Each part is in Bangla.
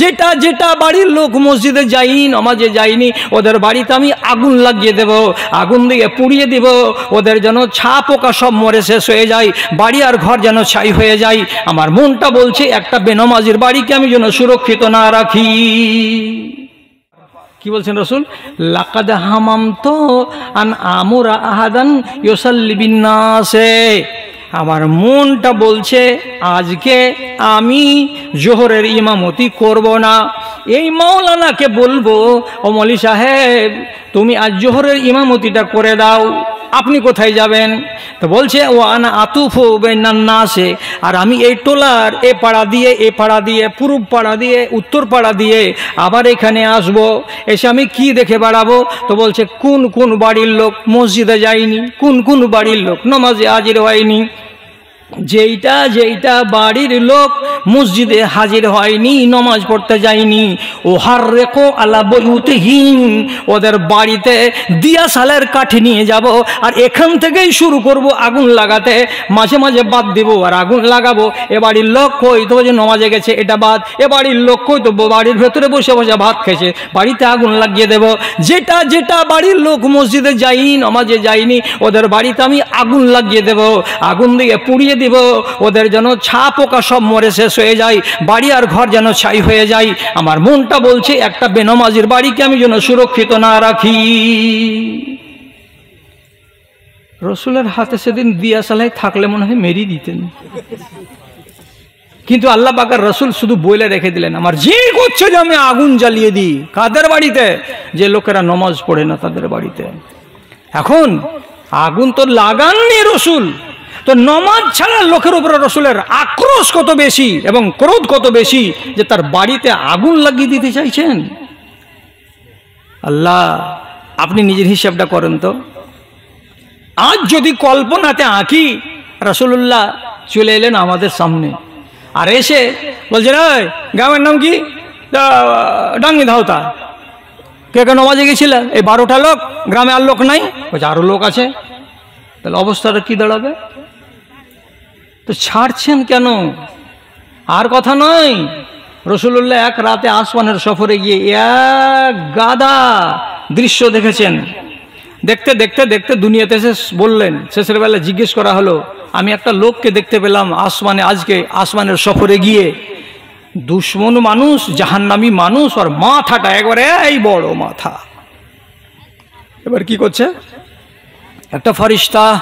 যেটা যেটা বাড়ির লোক মসজিদে যাইনি নমাজে যায়নি, ওদের বাড়িতে আমি আগুন লাগিয়ে দেব, আগুন দিয়ে পুড়িয়ে দিব, ওদের যেন ছা পোকা সব মরে শেষ হয়ে যায়, বাড়ি আর ঘর যেন ছাই হয়ে যায়। আমার মনটা বলছে, একটা বেনমাজির বাড়িকে আমি যেন সুরক্ষিত না রাখি। কি বলছেন রসুল? লাকাদ হামাম তো আন আমুরা আহাদান ইউসাল্লিবিন্নাসে আমার মনটা বলছে, আজকে আমি জোহরের ইমামতি করব না। এই মাওলানাকে বলব, ও মলি সাহেব, তুমি আজ জোহরের ইমামতিটা করে দাও। আপনি কোথায় যাবেন? তো বলছে, ও আনা আতুফো বেনান্নাসে আর আমি এই টোলার, এ পাড়া দিয়ে, এ পাড়া দিয়ে, পূর্ব পাড়া দিয়ে, উত্তর পাড়া দিয়ে আবার এখানে আসব। এসে আমি কি দেখে বেড়াবো? তো বলছে, কোন কোন বাড়ির লোক মসজিদে যায়নি, কোন কোন বাড়ির লোক নমাজে হাজির হয়নি। যেইটা যেইটা বাড়ির লোক মসজিদে হাজির হয়নি, নমাজ পড়তে যায়নি, ও হার রেখো আল্লাহ বইউতেহীন ওদের বাড়িতে দিয়া সালের কাঠি নিয়ে যাব আর এখান থেকেই শুরু করব আগুন লাগাতে। মাঝে মাঝে বাদ দিব আর আগুন লাগাবো। এ বাড়ির লোক কই তো যে নমাজে গেছে, এটা বাদ। এ বাড়ির লোক কই তো বাড়ির ভেতরে বসে বসে ভাত খেয়েছে। বাড়িতে আগুন লাগিয়ে দেব। যেটা যেটা বাড়ির লোক মসজিদে যায়নি, নমাজে যায়নি, ওদের বাড়িতে আমি আগুন লাগিয়ে দেব। আগুন দিয়ে পুড়িয়ে দিব, ওদের যেন ছা পোকা সব মরে শেষ হয়ে যায়, বাড়ি আর ঘর যেন ছাই হয়ে যায়। আমার মনটা বলছে, একটা বেনমাজির বাড়িকে আমি যেন সুরক্ষিত না রাখি। রসুলের হাতে সেদিন দিয়া সালাই থাকলে মনে হয় মেরি দিতেন। কিন্তু আল্লাহ পাকার রসুল শুধু বইলে রেখে দিলেন, আমার যে করছে যে আমি আগুন জ্বালিয়ে দিই। কাদের বাড়িতে? যে লোকেরা নমাজ পড়ে না তাদের বাড়িতে। এখন আগুন তো লাগাননি রসুল। তো নমাজ ছাড়া লোকের উপরে রসুলের আক্রোশ কত বেশি এবং ক্রোধ কত বেশি যে তার বাড়িতে আগুন লাগিয়ে দিতে চাইছেন? আল্লাহ, আপনি নিজের হিসাবটা করেন তো। আজ যদি কল্পনাতে আঁকি রসুল্লাহ চলে এলেন আমাদের সামনে আর এসে বলছে গ্রামের নাম কি? ডাঙ্গি ধাওতা। কে কে নমাজে গেছিল এই বারোটা লোক, গ্রামে আর লোক নাই? বলছে আরও লোক আছে। তাহলে অবস্থাটা কি দাঁড়াবে? তো ছাড়ছেন কেন? আর কথা নয় রসুল্লাহ এক রাতে আসমানের সফরে গিয়ে এক গাদা দৃশ্য দেখেছেন। দেখতে দেখতে দেখতে দুনিয়াতে এসে বললেন, শেষের বেলা জিজ্ঞেস করা হলো, আমি একটা লোককে দেখতে পেলাম আসমানে আজকে, আসমানের সফরে গিয়ে। দুশ্মন মানুষ, জাহান্নামি মানুষ, আর মাথাটা একবারে এই বড় মাথা। এবার কি করছে? একটা ফারিস্তা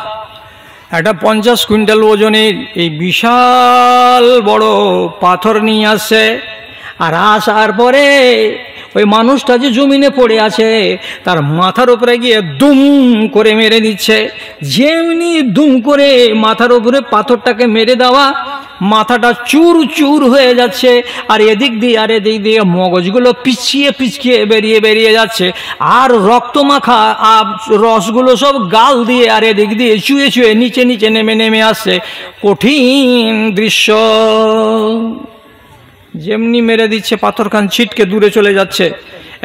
একটা পঞ্চাশ কুইন্টাল ওজনের এই বিশাল বড় পাথর নিয়ে আসছে আর আসার পরে ওই মানুষটা যে জমিনে পড়ে আছে, তার মাথার উপরে গিয়ে দুম করে মেরে দিচ্ছে। যেমনি দুম করে মাথার উপরে পাথরটাকে মেরে দেওয়া মাথাটা চুর চুর হয়ে যাচ্ছে, আর এদিক দিয়ে আর এদিক দিয়ে মগজগুলো পিছিয়ে পিছিয়ে বেরিয়ে বেরিয়ে যাচ্ছে, আর রক্ত মাখা রসগুলো সব গাল দিয়ে আর এদিক দিয়ে চুয়ে চুয়ে নিচে নিচে নেমে নেমে আসছে। কঠিন দৃশ্য। যেমনি মেরে দিচ্ছে, পাথরখান ছিটকে দূরে চলে যাচ্ছে।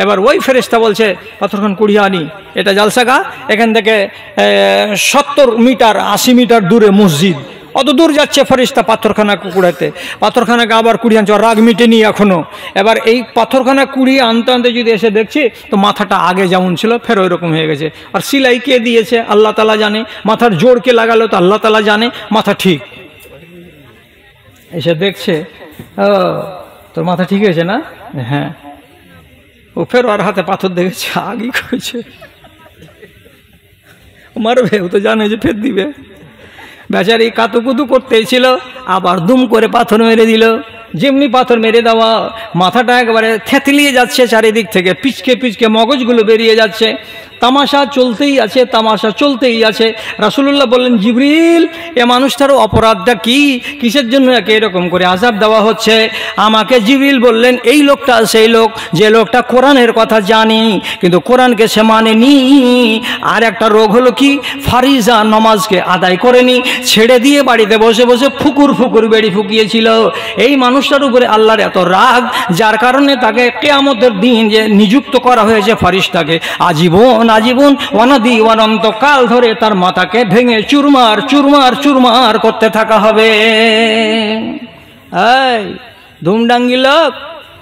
এবার ওই ফেরেস্তা বলছে, পাথরখান কুড়িয়ে আনি। এটা জালসাগা, এখান থেকে সত্তর মিটার, আশি মিটার দূরে মসজিদ। অত দূর যাচ্ছে ফরিস্তা পাথরখানা কুড়াতে পাথরখানাকে আবার কুড়িয়ে আনছে রাগ মিটেনি এখনও এবার এই পাথরখানা কুড়িয়ে আনতে আনতে যদি এসে দেখছি, তো মাথাটা আগে যেমন ছিল, ফের ওই রকম হয়ে গেছে। আর সিলাই কে দিয়েছে, আল্লাহ তালা জানে। মাথার জোর কে লাগালো, তো আল্লাহ তালা জানে, মাথা ঠিক। এসে দেখছে, ও, তোর মাথা ঠিক হয়েছে না? হ্যাঁ। ও ফের আর হাতে পাথর দেখেছে, আগেই করেছে। মারবে, ও তো জানে যে ফের দিবে। বেচারি কাতুকুতু করতেছিল আবার দুম করে পাথর মেরে দিল। যেমনি পাথর মেরে দেওয়া, মাথাটা একবারে থেতলিয়ে যাচ্ছে চারিদিক থেকে, পিচকে পিচকে মগজগুলো বেরিয়ে যাচ্ছে। তামাশা চলতেই আছে, তামাশা চলতেই আছে। রাসুল্লাহ বললেন, জিবরিল, এ মানুষটারও অপরাধটা কি? কিসের জন্য একে এরকম করে আজাব দেওয়া হচ্ছে? আমাকে জিবরিল বললেন, এই লোকটা সেই লোক, যে লোকটা কোরআনের কথা জানি, কিন্তু কোরআনকে সে মানেনি। আর একটা রোগ হলো কি? ফারিজা নমাজকে আদায় করেনি, ছেড়ে দিয়ে বাড়িতে বসে বসে ফুকুর ফুকুর বেড়ি ফুকিয়েছিল। এই মানুষটার উপরে আল্লাহর এত রাগ, যার কারণে তাকে কেয়ামতের দিন যে নিযুক্ত করা হয়েছে ফারিস্তাকে, আজীবন আজীবন অনাদি অনন্ত কাল ধরে তার মাথাকে ভেঙে চুরমার চুরমার চুরমার করতে থাকা হবে। ধুমডাঙ্গি লোক,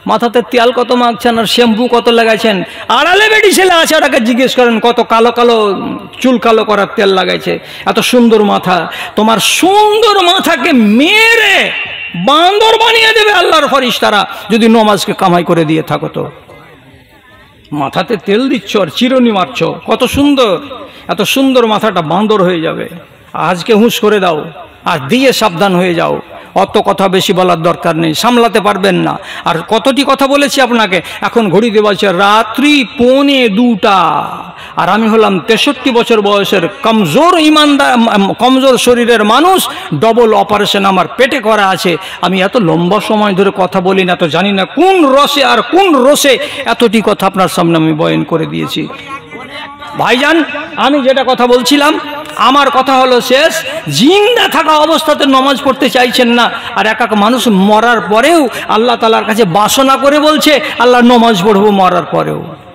মাথাতে তেল কত মাখছেন আর শ্যাম্পু কত লাগাইছেন? আড়ালে বেটি ছেলে আছে ওটাকে জিজ্ঞেস করেন, কত কালো কালো, চুল কালো করার তেল লাগাইছে, এত সুন্দর মাথা, তোমার সুন্দর মাথাকে মেরে বান্দর বানিয়ে দেবে আল্লাহর ফরিস তারা যদি নমাজকে কামাই করে দিয়ে থাকো তো। মাথাতে তেল দিচ্ছ আর চিরনি মারছ, কত সুন্দর, এত সুন্দর মাথাটা বান্দর হয়ে যাবে। আজকে হুঁশ করে দাও আর দিয়ে সাবধান হয়ে যাও। অত কথা বেশি বলার দরকার নেই, সামলাতে পারবেন না। আর কতটি কথা বলেছি আপনাকে, এখন ঘড়িতে বলছে, রাত্রি পৌনে দুটা। আর আমি হলাম তেষট্টি বছর বয়সের কমজোর ইমানদার কমজোর শরীরের মানুষ ডবল অপারেশন আমার পেটে করা আছে। আমি এত লম্বা সময় ধরে কথা বলি না, তো জানি না কোন রসে আর কোন রসে এতটি কথা আপনার সামনে আমি বয়ন করে দিয়েছি। ভাইজান, আমি যেটা কথা বলছিলাম আমার কথা হলো শেষ। জিন্দা থাকা অবস্থাতে নমাজ পড়তে চাইছেন না। আর এক এক মানুষ মরার পরেও আল্লাহ তালার কাছে বাসনা করে বলছে, আল্লাহ নমাজ পড়ব মরার পরেও।